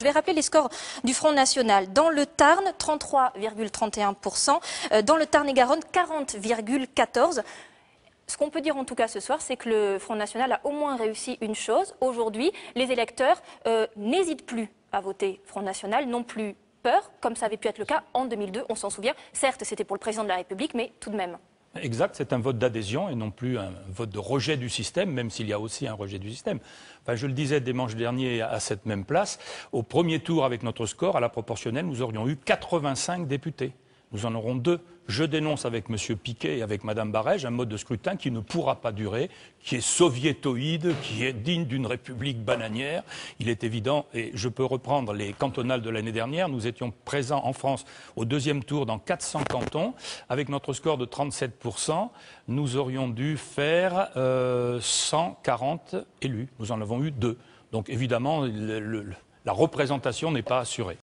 Je vais rappeler les scores du Front National. Dans le Tarn, 33,31%. Euh, dans le Tarn-et-Garonne, 40,14%. Ce qu'on peut dire en tout cas ce soir, c'est que le Front National a au moins réussi une chose. Aujourd'hui, les électeurs euh, n'hésitent plus à voter Front National, non plus peur, comme ça avait pu être le cas en 2002, on s'en souvient. Certes, c'était pour le président de la République, mais tout de même. Exact, c'est un vote d'adhésion et non plus un vote de rejet du système, même s'il y a aussi un rejet du système. Enfin, je le disais dimanche dernier à cette même place, au premier tour avec notre score, à la proportionnelle, nous aurions eu 85 députés. Nous en aurons deux. Je dénonce avec M. Piquet et avec Mme Barège un mode de scrutin qui ne pourra pas durer, qui est soviétoïde, qui est digne d'une république bananière. Il est évident, et je peux reprendre les cantonales de l'année dernière, nous étions présents en France au deuxième tour dans 400 cantons. Avec notre score de 37%, nous aurions dû faire euh, 140 élus. Nous en avons eu deux. Donc évidemment, la représentation n'est pas assurée.